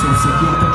São 70